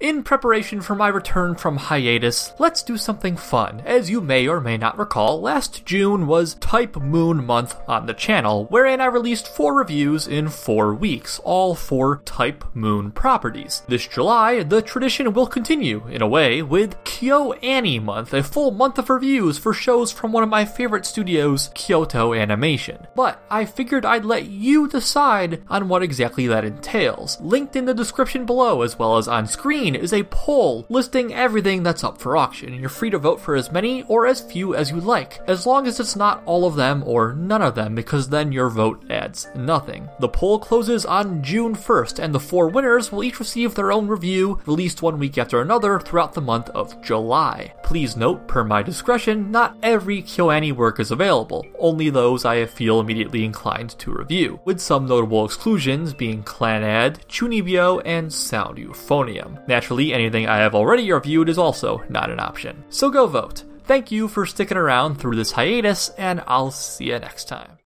In preparation for my return from hiatus, let's do something fun. As you may or may not recall, last June was Type Moon month on the channel, wherein I released four reviews in four weeks, all for Type Moon properties. This July, the tradition will continue, in a way, with KyoAni month, a full month of reviews for shows from one of my favorite studios, Kyoto Animation. But I figured I'd let you decide on what exactly that entails. Linked in the description below, as well as on screen, is a poll listing everything that's up for auction. You're free to vote for as many or as few as you like, as long as it's not all of them or none of them, because then your vote nothing. The poll closes on June 1st, and the four winners will each receive their own review, released one week after another throughout the month of July. Please note, per my discretion, not every KyoAni work is available, only those I feel immediately inclined to review, with some notable exclusions being Clannad, Chunibyo, and Sound Euphonium. Naturally, anything I have already reviewed is also not an option. So go vote. Thank you for sticking around through this hiatus, and I'll see you next time.